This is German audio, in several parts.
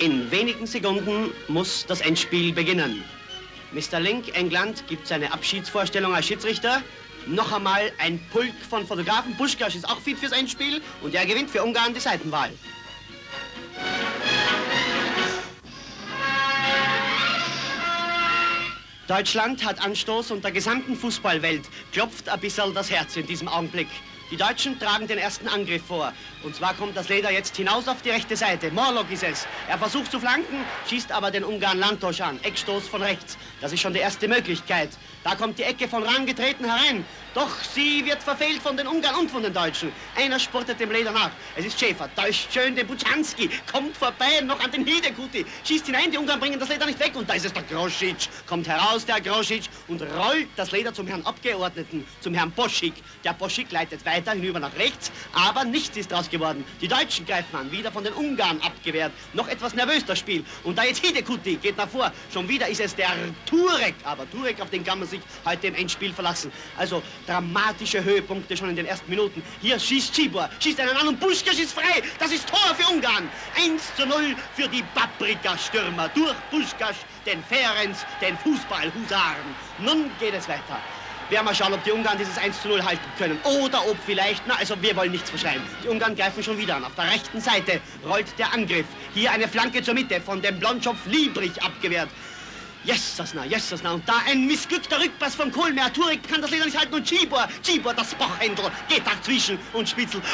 In wenigen Sekunden muss das Endspiel beginnen. Mr. Link, England, gibt seine Abschiedsvorstellung als Schiedsrichter. Noch einmal ein Pulk von Fotografen. Puschkasch ist auch fit fürs Endspiel und er gewinnt für Ungarn die Seitenwahl. Deutschland hat Anstoß und der gesamten Fußballwelt klopft ein bisschen das Herz in diesem Augenblick. Die Deutschen tragen den ersten Angriff vor. Und zwar kommt das Leder jetzt hinaus auf die rechte Seite. Morlock ist es. Er versucht zu flanken, schießt aber den Ungarn Lantosch an. Eckstoß von rechts. Das ist schon die erste Möglichkeit. Da kommt die Ecke von Rang getreten herein. Doch sie wird verfehlt von den Ungarn und von den Deutschen. Einer spurtet dem Leder nach. Es ist Schäfer, täuscht schön den Buczanski, kommt vorbei noch an den Hidekuti, schießt hinein, die Ungarn bringen das Leder nicht weg und da ist es der Grosic. Kommt heraus, der Grosic, und rollt das Leder zum Herrn Abgeordneten, zum Herrn Boschik. Der Boschik leitet weiter hinüber nach rechts, aber nichts ist draus geworden. Die Deutschen greifen an, wieder von den Ungarn abgewehrt. Noch etwas nervös das Spiel. Und da jetzt Hidekuti geht nach vor. Schon wieder ist es der Turek, aber Turek, auf den kann man sich heute im Endspiel verlassen. Also dramatische Höhepunkte schon in den ersten Minuten. Hier schießt Cibor, schießt einen an und Buschka schießt frei. Das ist Tor für Ungarn. 1 zu 0 für die Paprika-Stürmer. Durch Buschkasch, den Ferenc, den Fußball-Husaren. Nun geht es weiter. Werden wir schauen, ob die Ungarn dieses 1 zu 0 halten können. Oder ob vielleicht, na also wir wollen nichts verschreiben. Die Ungarn greifen schon wieder an. Auf der rechten Seite rollt der Angriff. Hier eine Flanke zur Mitte von dem Blondschopf Liebrich abgewehrt. Jesus na, Jesus na. Und da ein missglückter Rückpass von Kohlmeer. Turek kann das Leder nicht halten. Und Cibor, Cibor, das Bachhändel, geht dazwischen und spitzelt.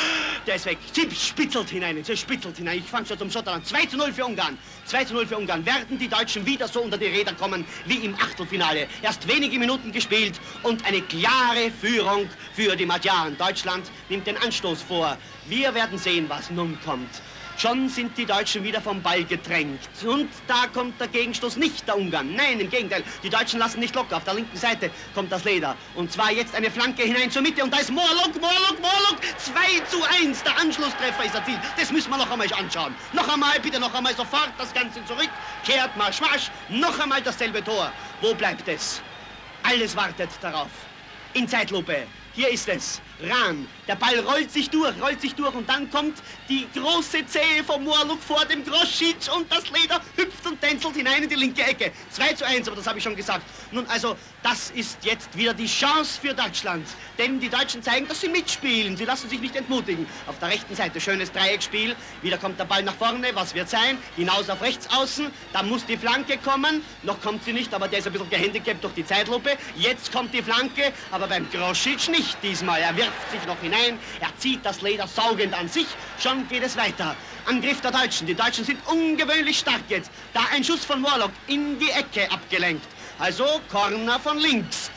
Der ist weg. Zip spitzelt hinein, sie spitzelt hinein. Ich fange schon zum Schotter an. 2 zu 0 für Ungarn. 2 zu 0 für Ungarn. Werden die Deutschen wieder so unter die Räder kommen wie im Achtelfinale. Erst wenige Minuten gespielt und eine klare Führung für die Magyaren. Deutschland nimmt den Anstoß vor. Wir werden sehen, was nun kommt. Schon sind die Deutschen wieder vom Ball gedrängt. Und da kommt der Gegenstoß nicht der Ungarn. Nein, im Gegenteil. Die Deutschen lassen nicht locker. Auf der linken Seite kommt das Leder. Und zwar jetzt eine Flanke hinein zur Mitte. Und da ist Morlock, Morlock, Morlock. 2 zu 1. Der Anschlusstreffer ist erzielt. Das müssen wir noch einmal anschauen. Noch einmal, bitte noch einmal sofort das Ganze zurück. Kehrt Marsch, Marsch. Noch einmal dasselbe Tor. Wo bleibt es? Alles wartet darauf. In Zeitlupe. Hier ist es. Rahn. Der Ball rollt sich durch, rollt sich durch und dann kommt die große Zehe vom Moorluk vor dem Groschitsch und das Leder hüpft und tänzelt hinein in die linke Ecke. 2 zu 1, aber das habe ich schon gesagt. Nun also, das ist jetzt wieder die Chance für Deutschland. Denn die Deutschen zeigen, dass sie mitspielen. Sie lassen sich nicht entmutigen. Auf der rechten Seite schönes Dreieckspiel. Wieder kommt der Ball nach vorne. Was wird sein? Hinaus auf rechts außen. Da muss die Flanke kommen. Noch kommt sie nicht, aber der ist ein bisschen gehandicapt durch die Zeitlupe. Jetzt kommt die Flanke, aber beim Groschitsch nicht diesmal. Er wirft sich noch hinein. Er zieht das Leder saugend an sich. Schon geht es weiter. Angriff der Deutschen. Die Deutschen sind ungewöhnlich stark jetzt. Da ein Schuss von Warlock in die Ecke abgelenkt. Also Corner von links.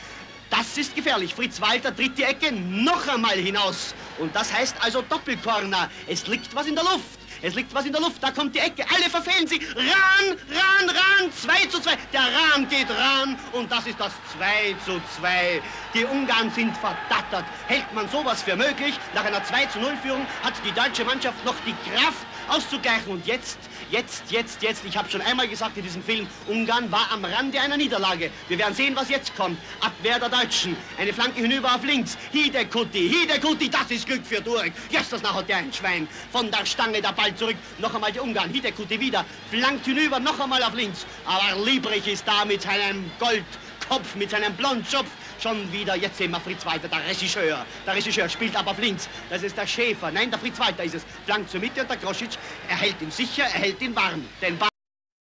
Das ist gefährlich. Fritz Walter tritt die Ecke noch einmal hinaus. Und das heißt also Doppelcorner. Es liegt was in der Luft. Es liegt was in der Luft. Da kommt die Ecke. Alle verfehlen sie. Ran, ran, ran. 2 zu 2. Der Ran geht ran. Und das ist das 2 zu 2. Die Ungarn sind verdattert. Hält man sowas für möglich? Nach einer 2 zu 0 Führung hat die deutsche Mannschaft noch die Kraft auszugleichen. Und jetzt, jetzt, jetzt, jetzt, ich habe schon einmal gesagt in diesem Film, Ungarn war am Rande einer Niederlage. Wir werden sehen, was jetzt kommt. Abwehr der Deutschen. Eine Flanke hinüber auf links. Hidekuti, Hidekuti, das ist Glück für Turek. Jetzt das nachher der ein Schwein. Von der Stange der Ball zurück. Noch einmal die Ungarn. Hidekuti wieder. Flankt hinüber, noch einmal auf links. Aber Liebrich ist da mit seinem Goldkopf, mit seinem Blondschopf. Schon wieder, jetzt sehen wir Fritz Walter, der Regisseur. Der Regisseur spielt aber auf links. Das ist der Schäfer. Nein, der Fritz Walter ist es. Flank zur Mitte und der Groschitsch, er hält ihn sicher, er hält ihn warm. Den Ball